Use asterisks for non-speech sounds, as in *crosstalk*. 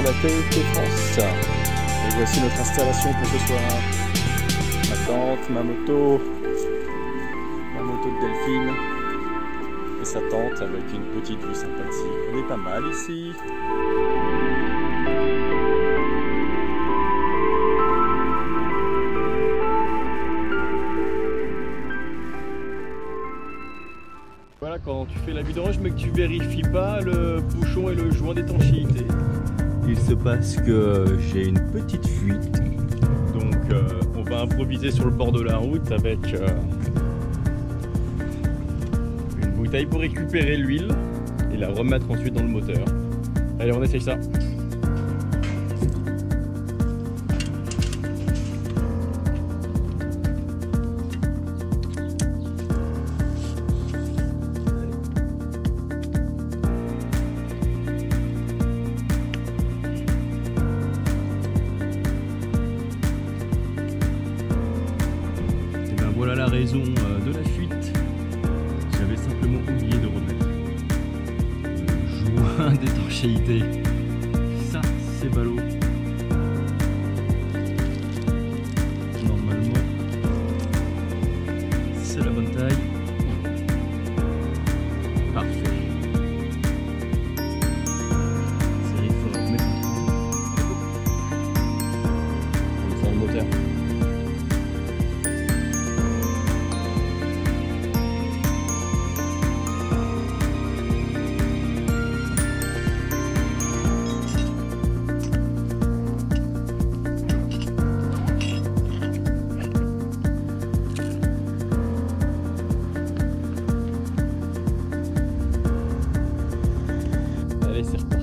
pour la TET France. Et voici notre installation pour ce soir. Ma tante, ma moto, ma moto de Delphine et sa tante avec une petite vue sympathique. On est pas mal ici. Voilà, quand tu fais la vidange mais que tu vérifies pas le bouchon et le joint d'étanchéité. Il se passe que j'ai une petite fuite. Donc euh, on va improviser sur le bord de la route avec euh, une bouteille pour récupérer l'huile et la remettre ensuite dans le moteur. Allez on essaye ça. Voilà la raison euh, de la fuite. J'avais simplement oublié de remettre le joint *laughs* d'étanchéité. Ça, c'est ballot. Allez, c'est reparti.